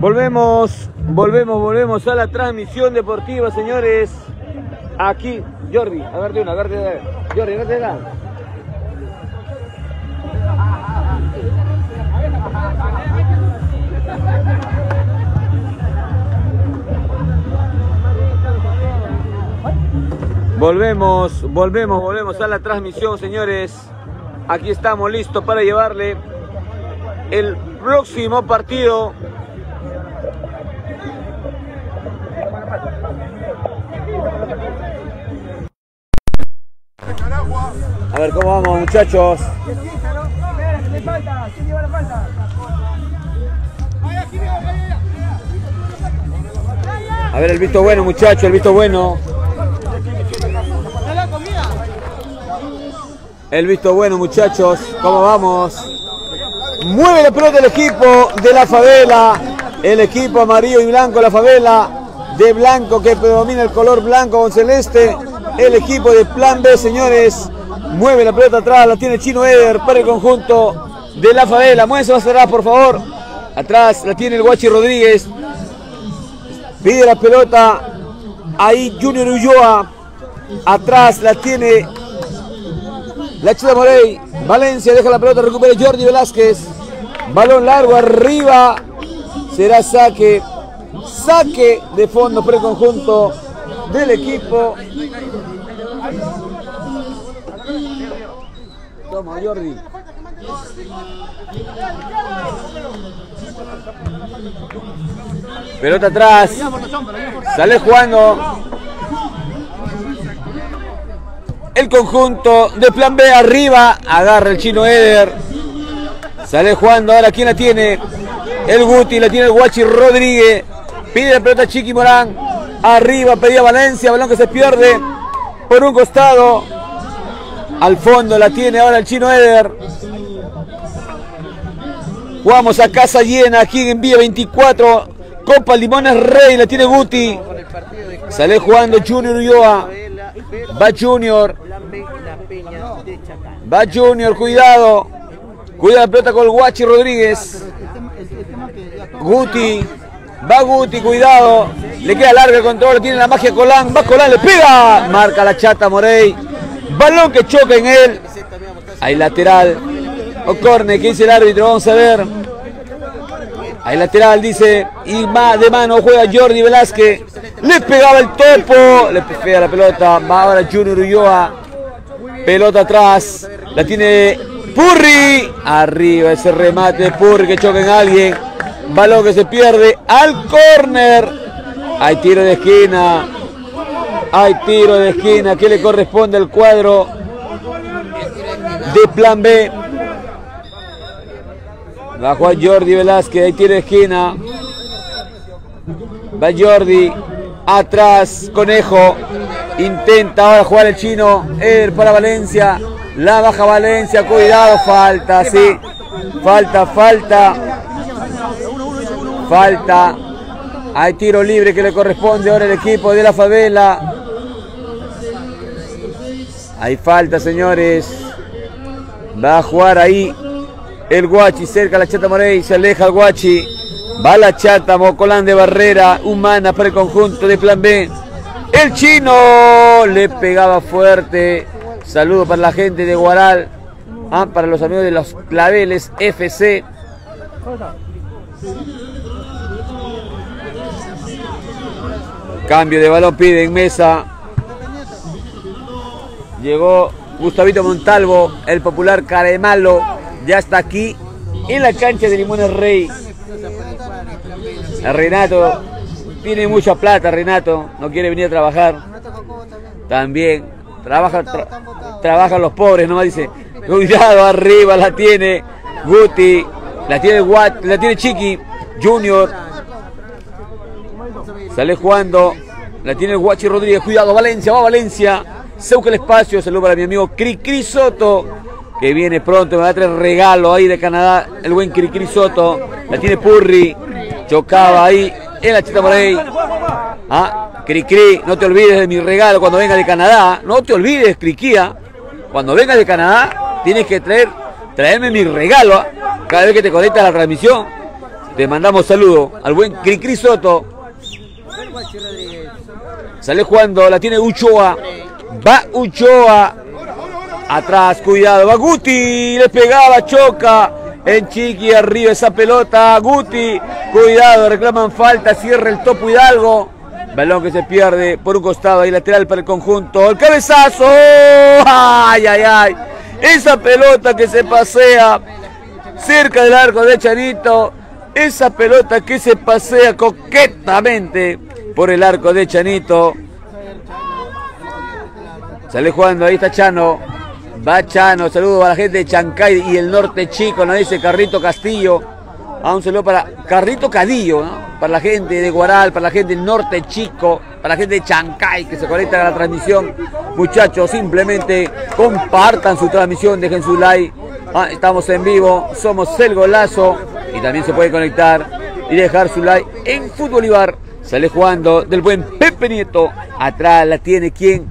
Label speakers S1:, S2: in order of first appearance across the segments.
S1: Volvemos, volvemos, volvemos a la transmisión deportiva, señores. Aquí, Jordi, a ver una, a ver de una. Jordi, a ver una. Volvemos, volvemos, volvemos a la transmisión, señores. Aquí estamos listos para llevarle el próximo partido. A ver cómo vamos, muchachos. A ver el visto bueno, muchachos, el visto bueno. El visto bueno, muchachos. ¿Cómo vamos? Mueve la pelota el equipo de la favela. El equipo amarillo y blanco, la favela de blanco que predomina el color blanco con celeste. El equipo de plan B, señores. Mueve la pelota atrás, la tiene Chino Eder para el conjunto de la favela. Muévese más atrás, por favor. Atrás la tiene el Guachi Rodríguez. Pide la pelota. Ahí Junior Ulloa. Atrás la tiene la Chula Morey. Valencia deja la pelota, recupera Jordi Velázquez. Balón largo arriba. Será saque. Saque de fondo por el conjunto del equipo. Toma, Jordi. Pelota atrás. Sale jugando. El conjunto de plan B arriba. Agarra el chino Eder. Sale jugando. Ahora, ¿quién la tiene? El Guti, la tiene el Guachi Rodríguez. Pide la pelota Chiqui Morán. Arriba pedía Valencia. Balón que se pierde por un costado. Al fondo la tiene ahora el chino Eder. Jugamos a casa llena aquí en Vía 24. Copa Limones Rey, la tiene Guti. Sale jugando Junior Ulloa. Va Junior. Va Junior, cuidado. Cuida la pelota con el Guachi Rodríguez. Guti. Va Guti, cuidado. Le queda largo el control, tiene la magia Colán. Va Colán, le pega. Marca la chata Morey. Balón que choca en él. Hay lateral. O corne, que dice el árbitro, vamos a ver. Hay lateral, dice. Y más de mano juega Jordi Velázquez. Le pegaba el topo. Le pega la pelota. Va ahora Junior Ulloa. Pelota atrás. La tiene Purri. Arriba ese remate de Purri que choca en alguien. Balón que se pierde al córner. Hay tiro de esquina. Hay tiro de esquina que le corresponde al cuadro de plan B. Va a jugar Jordi Velázquez, hay tiro de esquina. Va Jordi, atrás, Conejo. Intenta ahora jugar el chino. Eder para Valencia. La baja Valencia, cuidado, falta, sí. Falta, falta. Falta. Hay tiro libre que le corresponde ahora al equipo de la favela. Hay falta, señores. Va a jugar ahí el Guachi cerca a la Chata Morey. Se aleja el Guachi. Va la Chata, Mocolán de barrera. Humana para el conjunto de Plan B. El chino le pegaba fuerte. Saludo para la gente de Guaral. Ah, para los amigos de los Claveles FC. Cambio de balón pide en mesa. Llegó Gustavito Montalvo, el popular Caremalo. Ya está aquí en la cancha de Limones Rey. Renato tiene mucha plata, Renato. No quiere venir a trabajar. También. Trabaja, tra- trabajan los pobres, nomás dice. Cuidado, arriba la tiene Guti. La tiene Watt, la tiene Chiqui. Junior. Sale jugando. La tiene el Guachi Rodríguez. Cuidado, Valencia, va Valencia. Se busca el espacio. Saludo para mi amigo Cri Soto. Que viene pronto. Me va a traer regalo ahí de Canadá. El buen Cri Soto. La tiene Purri. Chocaba ahí en la chita por ahí. Ah, Cri no te olvides de mi regalo cuando venga de Canadá. No te olvides, Criquía. Cuando vengas de Canadá, tienes que traer, traerme mi regalo. ah, Cada vez que te conectas a la transmisión. Te mandamos saludo al buen Cricri Soto. Sale jugando, la tiene Uchoa. Va Uchoa. Atrás, cuidado. Va Guti. Le pegaba, choca. En Chiqui arriba esa pelota. Guti. Cuidado, reclaman falta. Cierra el topo Hidalgo. Balón que se pierde por un costado y lateral para el conjunto. El cabezazo. Ay, ay, ay. Esa pelota que se pasea cerca del arco de Chanito. Esa pelota que se pasea coquetamente por el arco de Chanito. Sale jugando, ahí está Chano. Va Chano, saludo a la gente de Chancay y el norte chico, nos dice Carrito Castillo. Ah, un saludo para Carrito Cadillo, para la gente de Guaral, para la gente del norte chico, para la gente de Chancay que se conecta a la transmisión. Muchachos, simplemente compartan su transmisión, dejen su like. Ah, estamos en vivo, somos el golazo y también se puede conectar y dejar su like en Fútbol Ibar. Sale jugando del buen Pepe Nieto. Atrás la tiene quién?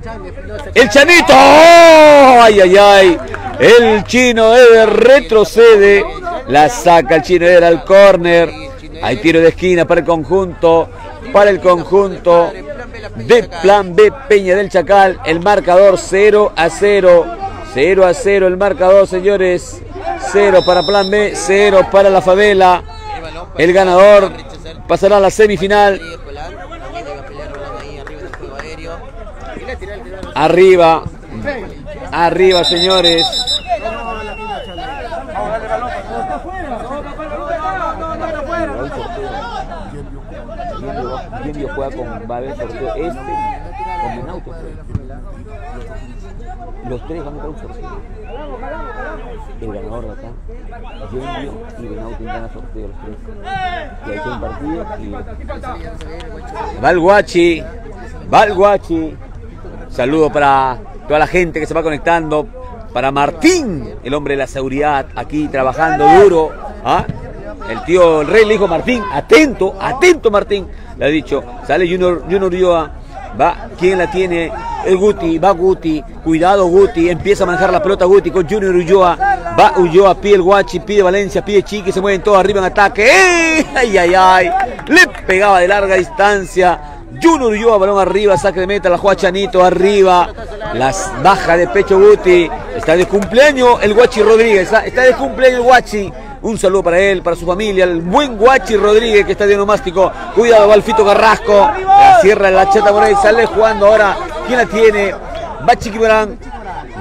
S1: El Chanito. Ay, ay, ay. El chino Eder retrocede. La saca el chino Eder al córner. Hay tiro de esquina para el conjunto. Para el conjunto de Plan B Peña del Chacal. El marcador 0 a 0. 0 a 0 el marcador, señores. 0 para Plan B, 0 para la favela. El ganador pasará a la semifinal. Arriba. Arriba, señores. Juega con va este con Minauto. Los tres van a entrar un sorteo. El ganador de acá, Genio y Benauto entran a sorteo los tres. Y que un partido y. Va el Guachi. Va el Guachi. Saludo para toda la gente que se va conectando. Para Martín, el hombre de la seguridad, aquí trabajando duro. ¿ah? El tío, el rey le dijo Martín, atento, atento Martín. Le ha dicho, sale Junior, Junior Ulloa, va, ¿quién la tiene? El Guti, va Guti, cuidado Guti, empieza a manejar la pelota Guti con Junior Ulloa, va Ulloa, pide el Guachi, pide Valencia, pide Chiqui, se mueven todos arriba en ataque, ¡Eh! ¡ay, ay, ay! Le pegaba de larga distancia, Junior Ulloa, balón arriba, saque de meta, la juega Chanito arriba, las baja de pecho Guti, está de cumpleaños el Guachi Rodríguez, está, está de cumpleaños el Guachi, un saludo para él, para su familia, el buen Guachi Rodríguez que está de nomástico. Cuidado, va el Fito Carrasco. La cierra la chata por ahí, sale jugando ahora. ¿Quién la tiene? Va Chiqui Morán.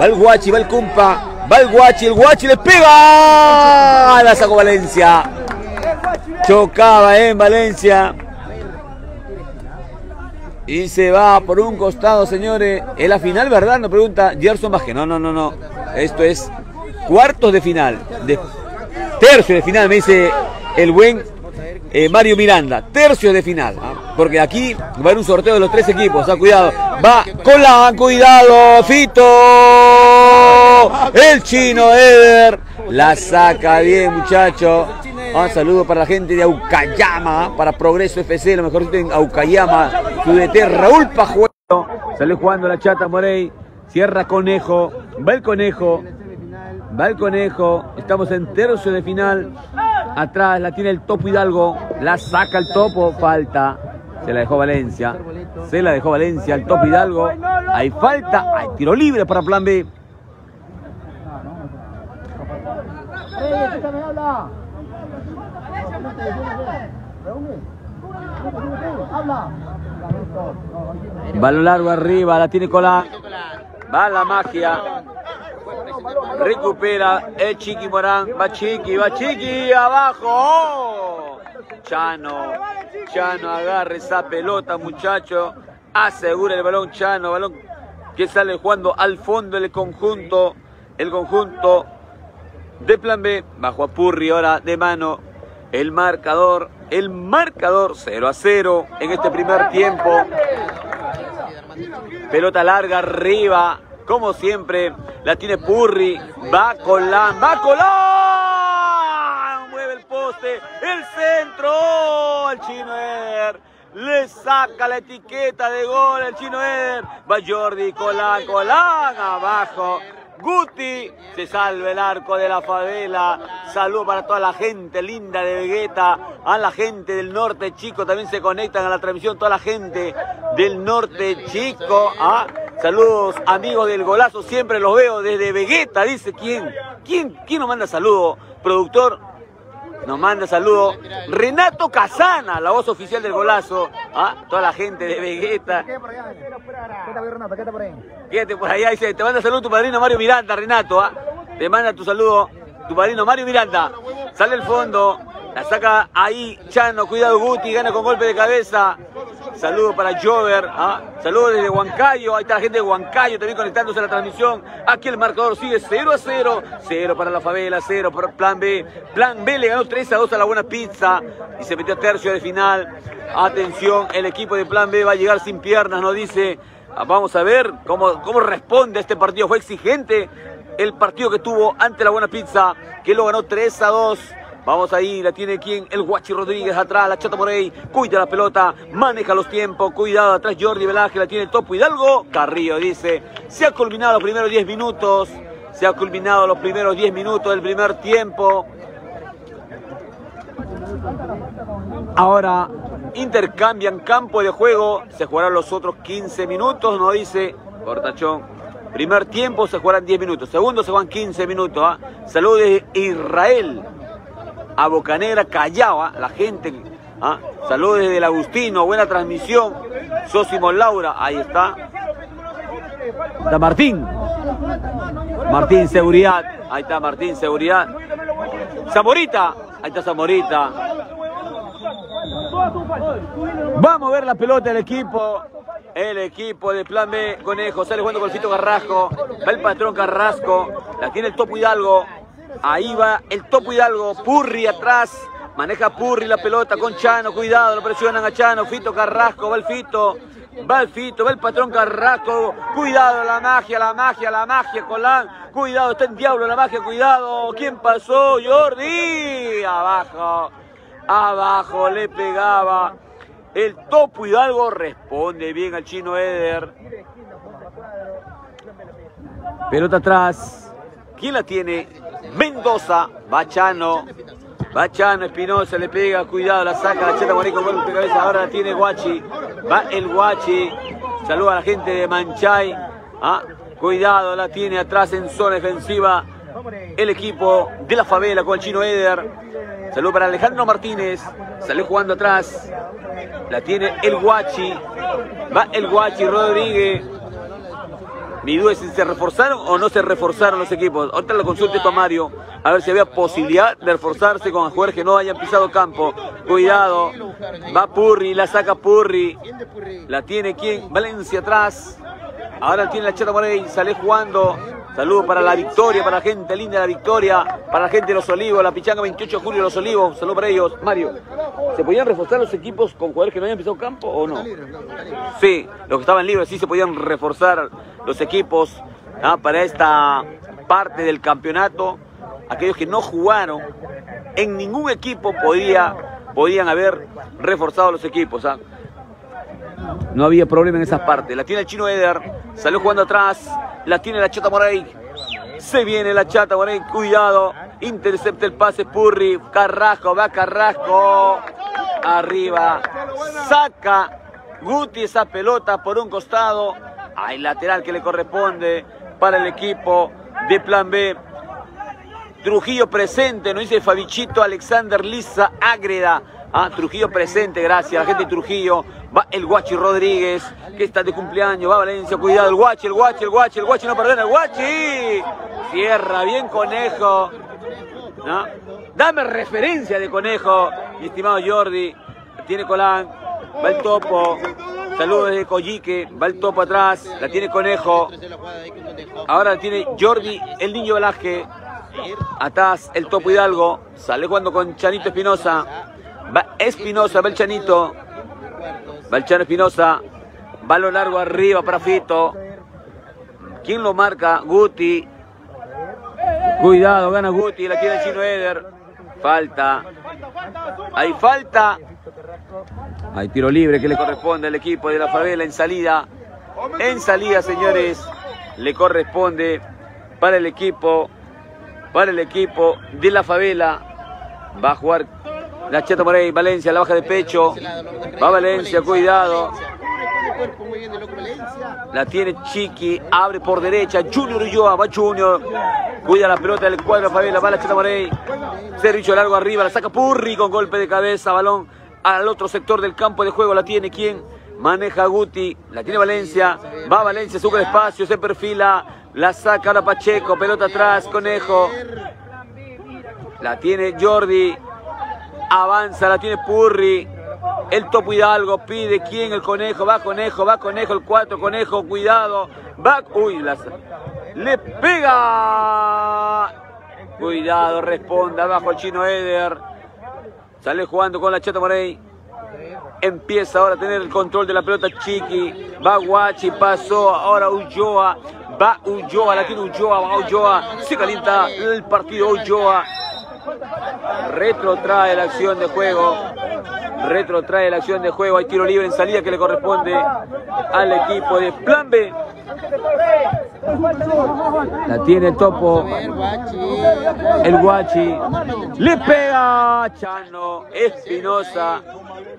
S1: Va el Guachi, va el Cumpa. Va el Guachi, el Guachi le pega. La sacó Valencia. Chocaba en Valencia. Y se va por un costado, señores. En la final, ¿verdad? Nos pregunta Gerson Vázquez. No, no, no, no. Esto es cuartos de final. De tercio de final, me dice el buen eh, Mario Miranda. Tercio de final. ¿ah? Porque aquí va a haber un sorteo de los tres equipos. ¿ah? Cuidado. Va Colán, cuidado. Fito. El chino Eder. La saca bien, muchacho. Un saludo para la gente de Aucayama, para Progreso FC, lo mejor en Aucayama, su Raúl Pajuelo. Sale jugando la chata Morey, cierra Conejo, va el Conejo, va el Conejo, estamos en tercio de final. Atrás la tiene el Topo Hidalgo, la saca el Topo, falta. Se la dejó Valencia, se la dejó Valencia, el Topo Hidalgo. Hay falta, hay tiro libre para Plan B. Balón largo arriba, la tiene Colán. Va la magia. Recupera el Chiqui Morán. Va Chiqui, va Chiqui, abajo. Chano, Chano agarre esa pelota, muchacho. Asegura el balón Chano, balón que sale jugando al fondo del conjunto. El conjunto de plan B. Bajo a Purri ahora de mano. El marcador, el marcador 0 a 0 en este primer tiempo. Pelota larga arriba, como siempre, la tiene Purri. Va Colán, va Colán. Mueve el poste, el centro. El chino Eder. Le saca la etiqueta de gol el chino Eder. Va Jordi, Colán, Colán abajo. Guti. Se salva el arco de la favela. Saludo para toda la gente linda de Vegeta. A la gente del norte chico. También se conectan a la transmisión toda la gente del norte chico. ¿ah? Saludos amigos del golazo. Siempre los veo desde Vegeta. Dice quién. ¿Quién, quién nos manda saludo? Productor nos manda saludo Renato Casana, la voz oficial del golazo. ¿ah? Toda la gente de Vegeta. Quédate por allá, dice, te manda saludo tu padrino Mario Miranda, Renato. ¿ah? Te manda tu saludo tu padrino Mario Miranda. Sale el fondo, la saca ahí Chano, cuidado Guti, gana con golpe de cabeza. Saludos para Jover, ¿ah? saludos desde Huancayo, ahí está la gente de Huancayo también conectándose a la transmisión. Aquí el marcador sigue 0 a 0, 0 para la favela, 0 para Plan B. Plan B le ganó 3 a 2 a la Buena Pizza y se metió a tercio de final. Atención, el equipo de Plan B va a llegar sin piernas, nos dice. Vamos a ver cómo, cómo responde este partido. Fue exigente el partido que tuvo ante la Buena Pizza, que lo ganó 3 a 2. Vamos ahí, la tiene quien, el Guachi Rodríguez atrás, la Chata Morey, cuida la pelota, maneja los tiempos, cuidado atrás Jordi Velaje, la tiene Topo Hidalgo, Carrillo dice, se ha culminado los primeros 10 minutos, se ha culminado los primeros 10 minutos del primer tiempo. Ahora intercambian campo de juego, se jugarán los otros 15 minutos, no dice Cortachón. Primer tiempo se jugarán 10 minutos, segundo se juegan 15 minutos. ¿ah? Saludos Israel a Bocanera, Callao, ¿ah? la gente. ¿ah? Saludos desde el Agustino, buena transmisión. Sosimo Laura, ahí está. Está Martín. Martín Seguridad, ahí está Martín Seguridad. Zamorita, ahí está Zamorita. Vamos a ver la pelota del equipo. El equipo de Plan B, Conejo, sale jugando con el Fito Carrasco. Va el patrón Carrasco. La tiene el Topo Hidalgo. Ahí va el Topo Hidalgo, Purri atrás, maneja Purri la pelota con Chano, cuidado, lo presionan a Chano, Fito Carrasco, va el Fito, va el Fito, va el patrón Carrasco, cuidado la magia, la magia, la magia, Colán, cuidado, está en diablo la magia, cuidado, ¿quién pasó? Jordi, abajo, abajo, le pegaba. El Topo Hidalgo responde bien al chino Eder. Pelota atrás. ¿Quién la tiene? Mendoza, Bachano, Bachano, Espinosa le pega, cuidado, la saca, la cheta Morico, golpe de cabeza, ahora la tiene Guachi, va el Guachi, saluda a la gente de Manchay, ¿ah? cuidado, la tiene atrás en zona defensiva el equipo de la favela con el chino Eder, saludo para Alejandro Martínez, salió jugando atrás, la tiene el Guachi, va el Guachi Rodríguez, mi duda es si se reforzaron o no se reforzaron los equipos. Ahorita lo consulte para Mario, a ver si había posibilidad de reforzarse con jugadores que no hayan pisado campo. Cuidado, va Purri, la saca Purri. La tiene quien? Valencia atrás. Ahora tiene la Chata Morey, sale jugando. Saludos para la victoria, para la gente linda de la victoria, para la gente de los Olivos, la Pichanga 28 de julio de los Olivos. Saludos para ellos. Mario, ¿se podían reforzar los equipos con jugadores que no hayan pisado campo o no? Sí, los que estaban libres sí se podían reforzar los equipos ¿ah? para esta parte del campeonato. Aquellos que no jugaron, en ningún equipo podía, podían haber reforzado los equipos. ¿ah? No había problema en esa parte. La tiene el chino Eder. Salió jugando atrás. La tiene la Chata Morey. Se viene la Chata Morey. Cuidado. Intercepta el pase Purri. Carrasco. Va Carrasco. Arriba. Saca Guti esa pelota por un costado. Hay lateral que le corresponde para el equipo de Plan B. Trujillo presente, nos dice Fabichito Alexander Lisa Ágreda. Ah, Trujillo presente, gracias. La gente de Trujillo. Va el Guachi Rodríguez, que está de cumpleaños. Va Valencia, cuidado. El Guachi, el Guachi, el Guachi, el Guachi, no perdona. El Guachi. Cierra bien Conejo. ¿No? Dame referencia de Conejo, mi estimado Jordi. Tiene Colán. Va el topo. Saludos desde Coyique. Va el topo atrás. La tiene Conejo. Ahora la tiene Jordi, el niño Velázquez. Atrás el topo Hidalgo. Sale jugando con Chanito Espinosa. Espinosa, va el Chanito. Va el Chano Espinosa. Lo largo arriba para Fito. ¿Quién lo marca? Guti. Cuidado, gana Guti. La tiene el chino Eder. Falta. Hay falta. Hay tiro libre que le corresponde al equipo de la favela en salida. En salida, señores. Le corresponde para el equipo, para el equipo de la favela. Va a jugar la Chata Morey, Valencia, la baja de pecho. Va Valencia, cuidado. La tiene Chiqui, abre por derecha. Junior Ulloa, va Junior. Cuida la pelota del cuadro Favela, va la Chata Morey. Servicio largo arriba, la saca Purri con golpe de cabeza, balón al otro sector del campo de juego. La tiene quién? Maneja Guti, la tiene Valencia. Va Valencia, sube el espacio, se perfila. La saca ahora Pacheco, pelota atrás, Conejo. La tiene Jordi. Avanza, la tiene Purri. El Topo Hidalgo pide quién, el conejo, va conejo, va conejo, el 4, conejo, cuidado, va, uy, le pega, cuidado, responde abajo el chino Eder, sale jugando con la Chata Morey, empieza ahora a tener el control de la pelota Chiqui, va Guachi, pasó, ahora Ulloa, va Ulloa, la tiene Ulloa, va Ulloa, se calienta el partido Ulloa, retrotrae la acción de juego, retrotrae la acción de juego. Hay tiro libre en salida que le corresponde al equipo de Plan B. La tiene topo. El guachi. Le pega Chano Espinosa.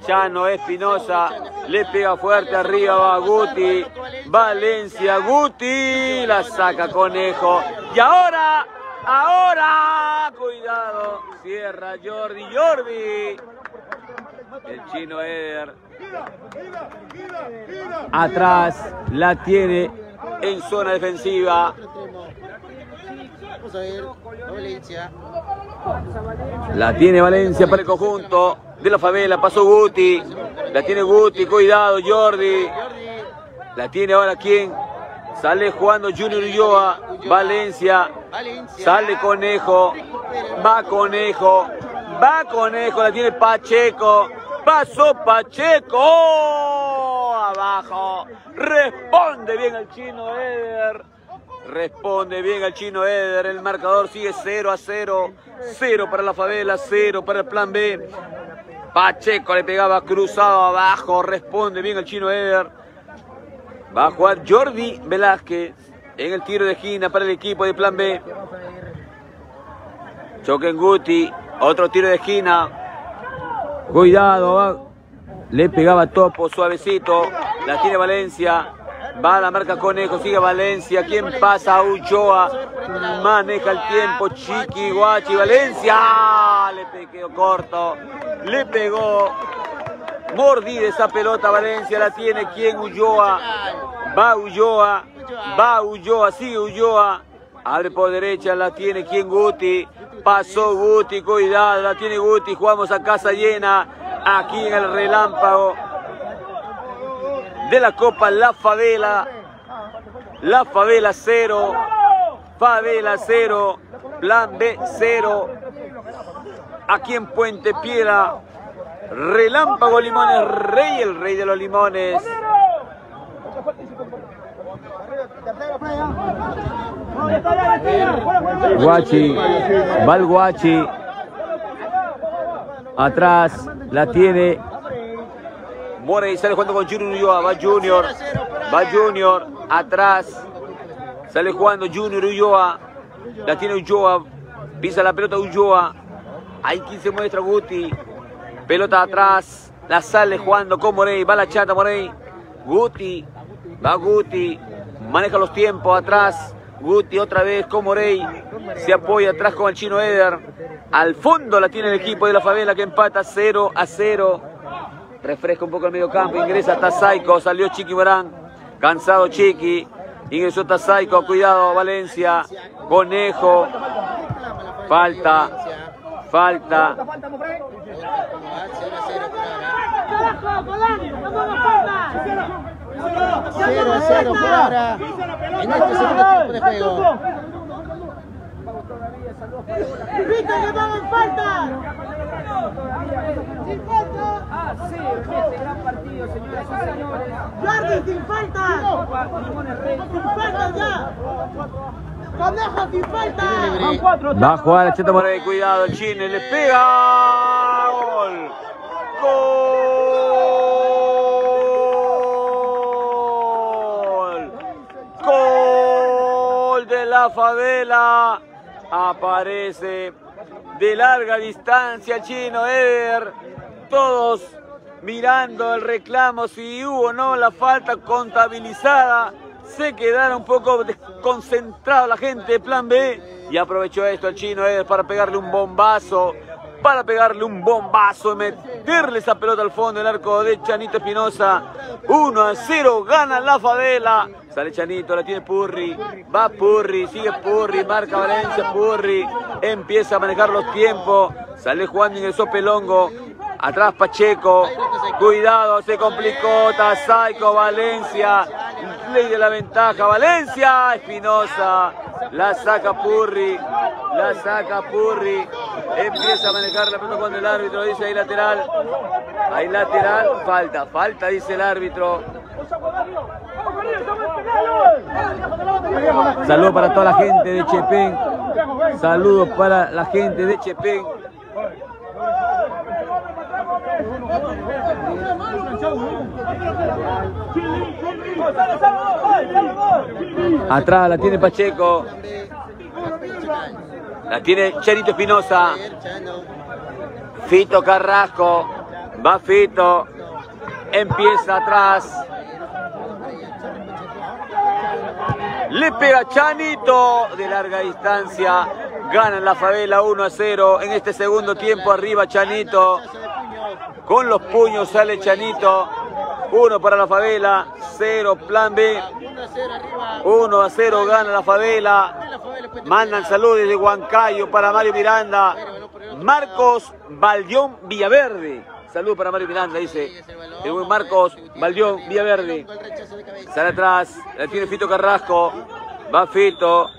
S1: Chano Espinosa. Le pega fuerte arriba. Va Guti. Valencia. Guti. La saca Conejo. Y ahora. Ahora. Cuidado. Cierra Jordi. Jordi. El chino Eder. Atrás la tiene en zona defensiva. La tiene Valencia para el conjunto de la favela. Pasó Guti. La tiene Guti. Cuidado, Jordi. La tiene ahora quién. Sale jugando Junior Ulloa. Valencia. Sale Conejo. Va Conejo. Va Conejo. La tiene Pacheco. Pasó Pacheco. Abajo. Responde bien el chino Eder. Responde bien el chino Eder. El marcador sigue 0 a 0. 0 para la favela, 0 para el plan B. Pacheco le pegaba cruzado abajo. Responde bien el chino Eder. Va a jugar Jordi Velázquez en el tiro de esquina para el equipo de plan B. Choquen Guti. Otro tiro de esquina. Cuidado, le pegaba topo, suavecito. La tiene Valencia. Va a la marca Conejo, sigue Valencia. ¿Quién pasa? Ulloa. Maneja el tiempo. Chiqui, Guachi, Valencia. Le pegó corto. Le pegó. Mordida esa pelota Valencia. La tiene quién? Ulloa. Va Ulloa. Va Ulloa. Sigue Ulloa. Abre por derecha. La tiene quién? Guti. Pasó Guti, cuidado, la tiene Guti, jugamos a casa llena, aquí en el relámpago de la Copa La Favela. La Favela 0, Favela 0, Plan B 0. Aquí en Puente Piedra, Relámpago Limones, Rey, el rey de los limones. Guachi, va el Guachi. Atrás la tiene. Morey sale jugando con Junior Ulloa. Va Junior. Va Junior. Atrás. Sale jugando Junior Ulloa. La tiene Ulloa. Pisa la pelota Ulloa. Ahí quien se muestra Guti. Pelota atrás. La sale jugando con Morey. Va la chata Morey. Guti. Va Guti. Maneja los tiempos atrás. Guti otra vez con Morey. Se apoya atrás con el chino Eder. Al fondo la tiene el equipo de la favela que empata 0 a 0. Refresca un poco el medio campo. Ingresa Tazaico. Salió Chiqui Morán. Cansado Chiqui. Ingresó Tazaico. Cuidado Valencia. Conejo. Falta. Falta.
S2: 0 a 0 por ahora en este segundo tiempo de juego.
S3: ¡Viste que en falta! ¡Sin falta!
S4: Ah, sí, este gran partido, señoras y señores.
S3: ¡Jordi, sin falta! ¡Sin falta ya! ¡Conejo, sin falta!
S1: Va a jugar cuidado, el le pega. Gol. Gol. Gol de la la favela. Aparece de larga distancia chino Eder. Todos mirando el reclamo si hubo o no la falta contabilizada. Se quedaron un poco desconcentrados la gente plan B y aprovechó esto el chino Eder para pegarle un bombazo para pegarle un bombazo y meterle esa pelota al fondo del arco de Chanito Espinosa. 1 a 0, gana la favela. Sale Chanito, la tiene Purri. Va Purri, sigue Purri, marca Valencia, Purri. Empieza a manejar los tiempos. Sale Juan ingresó Pelongo. Atrás Pacheco. Cuidado, se complicó. Tazaico, Valencia. Ley de la ventaja. Valencia, Espinosa. La saca Purri. La saca Purri. Empieza a manejar la pelota cuando el árbitro dice ahí lateral. Ahí lateral. Falta, falta, dice el árbitro. Saludos para toda la gente de Chepén. Saludos para la gente de Chepén. Atrás la tiene Pacheco. La tiene Charito Espinosa. Fito Carrasco. Va Fito. Empieza atrás. Le pega Chanito de larga distancia. Gana la favela 1 a 0. En este segundo tiempo arriba Chanito. Con los puños sale Chanito. 1 para la favela. 0 plan B. 1 a 0 gana la favela. Mandan saludos desde Huancayo para Mario Miranda. Marcos Valdión Villaverde. Saludos para Mario Miranda, dice. El buen Marcos Valdión Villaverde. Sale atrás. La tiene Fito Carrasco. Va Fito.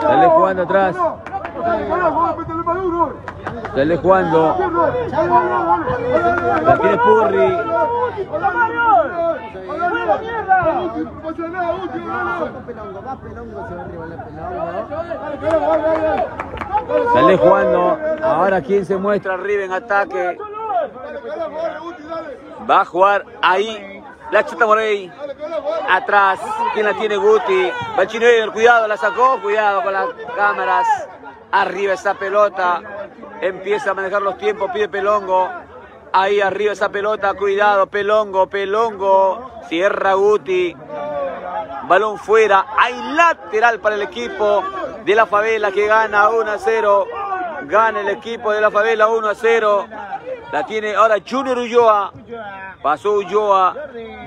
S1: Sale jugando atrás. Sale jugando. La tiene Purri. Sale jugando. Ahora quién se muestra arriba en ataque. Va a jugar ahí la Chita Morey. Atrás. ¿Quién la tiene Guti? Chino cuidado, la sacó. Cuidado con las cámaras. Arriba esa pelota. Empieza a manejar los tiempos. Pide Pelongo. Ahí arriba esa pelota. Cuidado. Pelongo. Pelongo. Cierra Guti. Balón fuera. Hay lateral para el equipo de la favela que gana 1 a 0. Gana el equipo de la favela 1 a 0. La tiene ahora Junior Ulloa. Pasó Ulloa.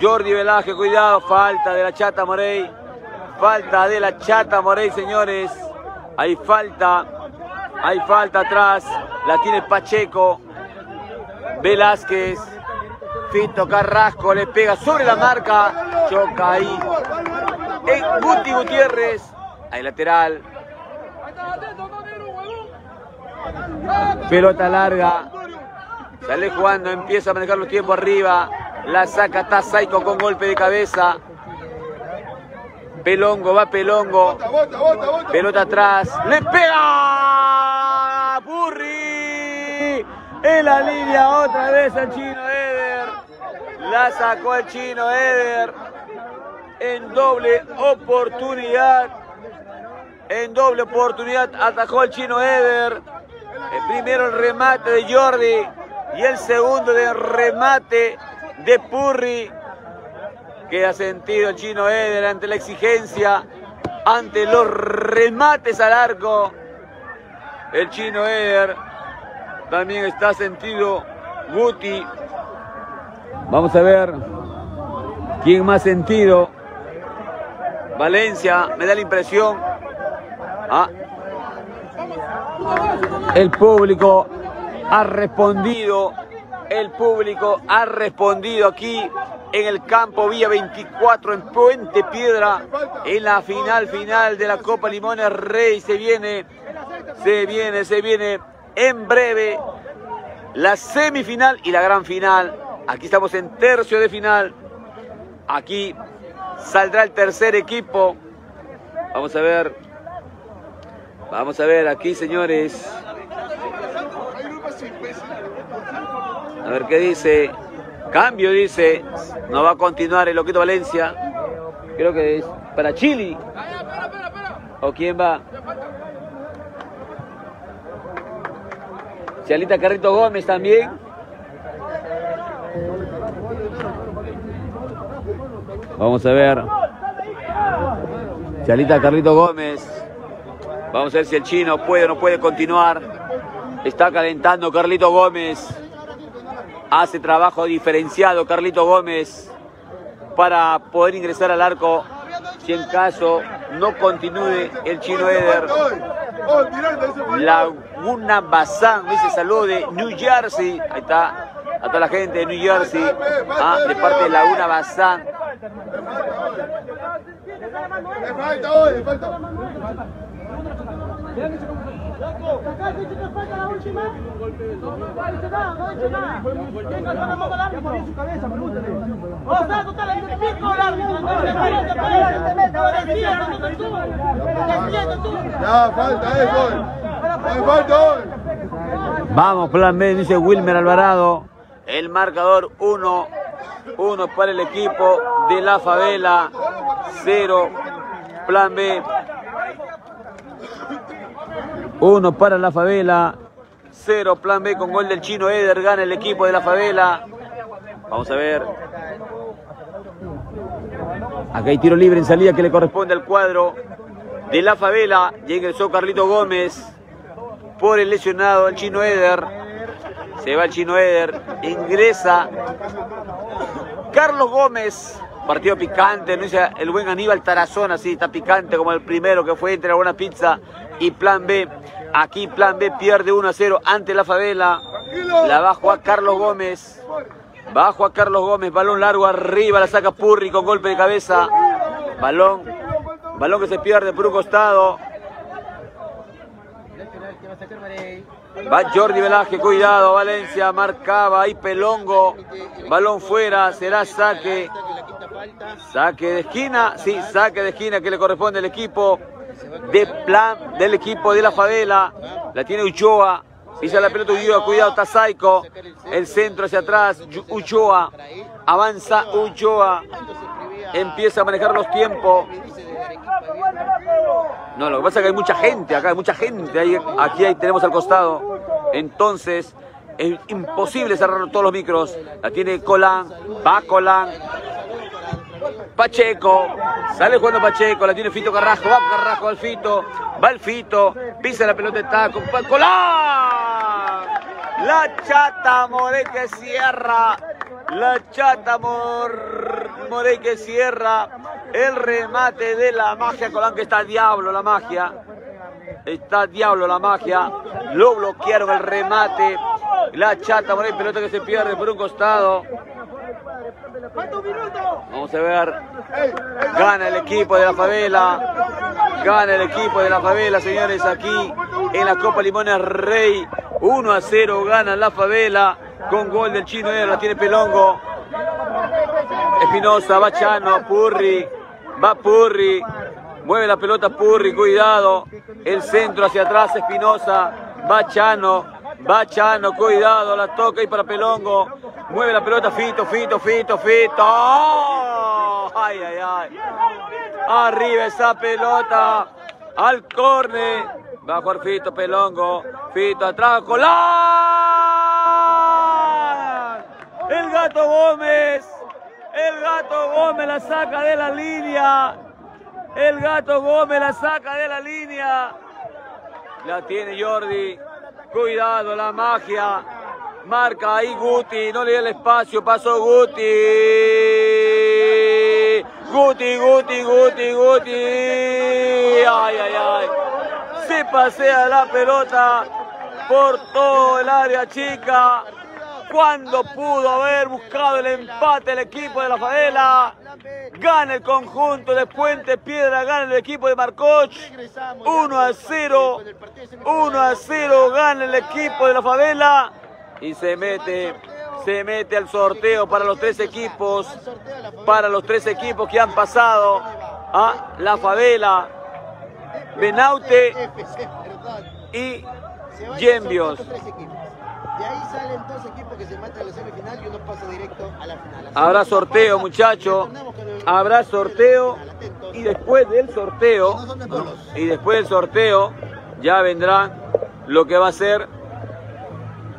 S1: Jordi Velaje, cuidado. Falta de la Chata Morey. Falta de la Chata Morey, señores. Hay falta. Hay falta atrás. La tiene Pacheco. Velázquez. Fito Carrasco le pega sobre la marca. Choca ahí. En Guti Gutiérrez. Ahí lateral. Pelota larga. Sale jugando, empieza a manejar los tiempos arriba. La saca Tazaico con golpe de cabeza. Pelongo, va Pelongo. Pelota atrás. ¡Le pega! ¡Burri! En la línea otra vez al chino Eder. La sacó el chino Eder. En doble oportunidad. En doble oportunidad atajó el chino Eder. El primero el remate de Jordi y el segundo de remate de Purri. que ha sentido el chino Eder ante la exigencia, ante los remates al arco. El chino Eder también está sentido Guti. Vamos a ver quién más sentido. Valencia, me da la impresión. Ah. El público ha respondido, el público ha respondido aquí en el campo Vía 24 en Puente Piedra, en la final final de la Copa Limones Rey. Se viene, se viene, se viene en breve la semifinal y la gran final. Aquí estamos en tercio de final. Aquí saldrá el tercer equipo. Vamos a ver. Vamos a ver aquí, señores. A ver qué dice. Cambio dice. No va a continuar el Loquito Valencia. Creo que es para Chile. ¿O quién va? Chalita Carrito Gómez también. Vamos a ver. Chalita Carlito Gómez. Vamos a ver si el chino puede o no puede continuar. Está calentando Carlito Gómez. Hace trabajo diferenciado Carlito Gómez para poder ingresar al arco si en caso no continúe el chino Eder. Laguna Bazán, dice saludo de New Jersey. Ahí está, a toda la gente de New Jersey, ah, de parte de Laguna Bazán.
S3: Acá dice que falta la última. No dice nada, no dice nada. ¿Quién calzó la mano al árbitro? su cabeza, pregúntale. O sea, tú estás en el pico al árbitro. No te parece, parece. Defiende tú. Defiende tú.
S5: Ya, falta, es gol. Hay falta hoy.
S1: Vamos, plan B, dice Wilmer Alvarado. El marcador 1, 1 para el equipo de la favela, 0, plan B. 1 para la favela, 0, plan B con gol del chino Eder, gana el equipo de la favela. Vamos a ver. Acá hay tiro libre en salida que le corresponde al cuadro de la favela. Ya ingresó Carlito Gómez por el lesionado, el chino Eder. Se va el chino Eder. Ingresa Carlos Gómez. Partido picante, no dice el buen Aníbal Tarazona, así está picante como el primero que fue entre buena pizza y plan B. Aquí plan B pierde 1 a 0 ante la favela. La va a Carlos Gómez. Va a Carlos Gómez. Balón largo arriba. La saca Purri con golpe de cabeza. Balón. Balón que se pierde por un costado. Va Jordi Velaje, cuidado, Valencia marcaba ahí Pelongo, balón fuera, será saque, saque de esquina, sí, saque de esquina que le corresponde al equipo de plan del equipo de la favela, la tiene Uchoa, pisa la pelota Uchoa, cuidado, está Saico, el centro hacia atrás, Uchoa, avanza Uchoa, empieza a manejar los tiempos, no, lo que pasa es que hay mucha gente acá, hay mucha gente. Ahí, aquí ahí tenemos al costado. Entonces, es imposible cerrar todos los micros. La tiene Colán, va Colán. Pacheco, sale jugando Pacheco, la tiene Fito Carrasco, va Carrasco al Fito, va el Fito, pisa la pelota, está con Colán. La chata More que cierra, la chata Mor... More que cierra el remate de la magia Colán que está diablo la magia. Está diablo la magia. Lo bloquearon el remate. La chata ahí, pelota que se pierde por un costado. Vamos a ver. Gana el equipo de la favela. Gana el equipo de la favela, señores, aquí en la Copa Limones Rey. 1 a 0 gana la favela con gol del chino la tiene Pelongo. Espinosa, Bachano, Purri, va Purri, mueve la pelota Purri, cuidado, el centro hacia atrás Espinosa, Bachano, Bachano, cuidado, la toca ahí para Pelongo, mueve la pelota Fito, Fito, Fito, Fito, ay, ay, ay, arriba esa pelota, al córner, va a Fito, Pelongo, Fito atrás, Colán, el gato Gómez, el gato Gómez la saca de la línea. El gato Gómez la saca de la línea. La tiene Jordi. Cuidado, la magia. Marca ahí Guti. No le da el espacio. Pasó Guti. Guti, Guti, Guti, Guti. Ay, ay, ay. Se pasea la pelota por todo el área chica cuando pudo haber buscado el empate el equipo de la favela. Gana el conjunto de Puente Piedra, gana el equipo de Marcoch. 1 a 0. 1 a 0 gana el equipo de la favela. Y se mete, se mete al sorteo para los tres equipos. Para los tres equipos que han pasado a la favela. Benaute y Yembios.
S3: De ahí salen dos equipos que se matan a la semifinal y uno pasa directo a la final. Así
S1: Habrá sorteo, muchachos. Habrá sorteo y después del sorteo y después del sorteo ya vendrá lo que va a ser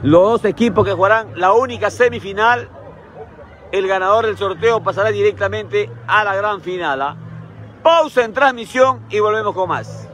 S1: los dos equipos que jugarán la única semifinal. El ganador del sorteo pasará directamente a la gran final. ¿ah? Pausa en transmisión y volvemos con más.